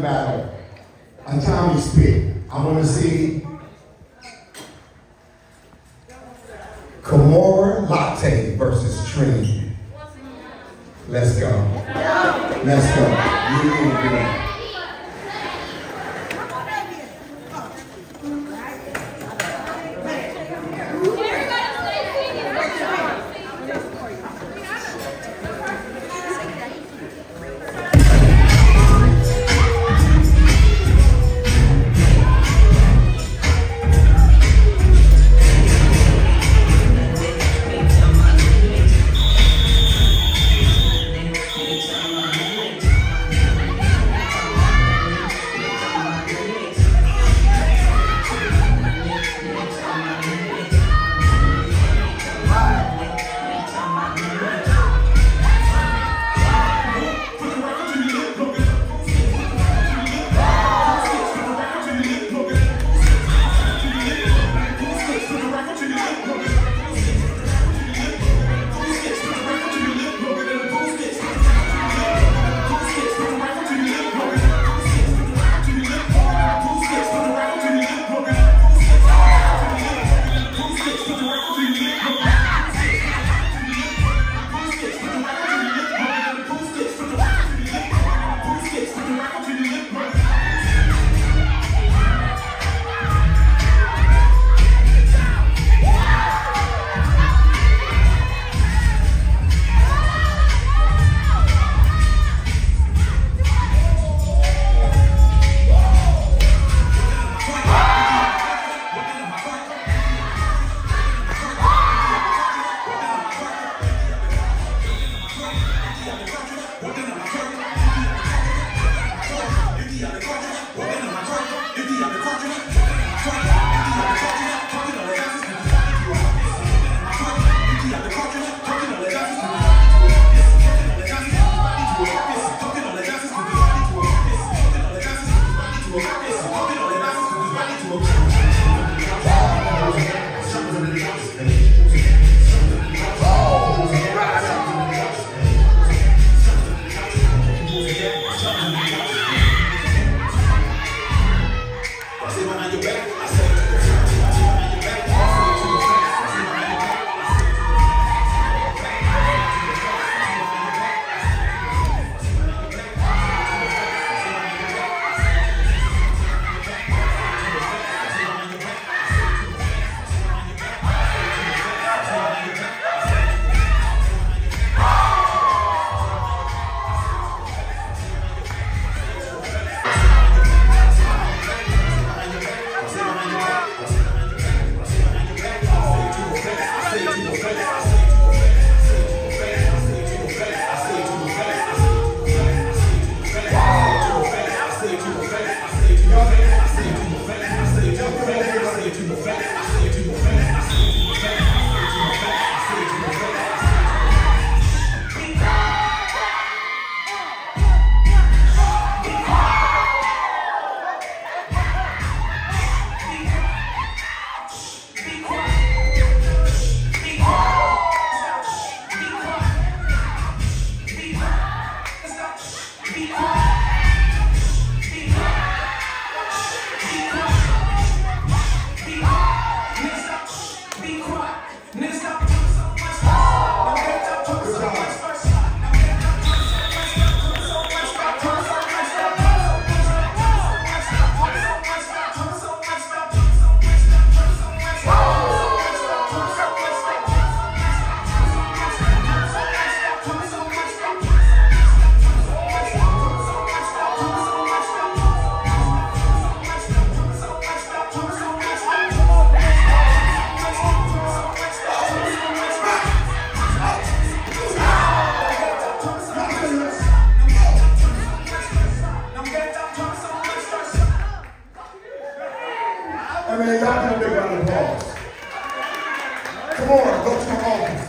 gun battle. A Tommy spit. I want to see Kimora Latte versus Trini. Let's go. Let's go. 一只羊的挂件我的脑袋抽一只羊的挂件我的脑袋抽一只一只羊的挂件 Because You need to do it. The next Tommy Spit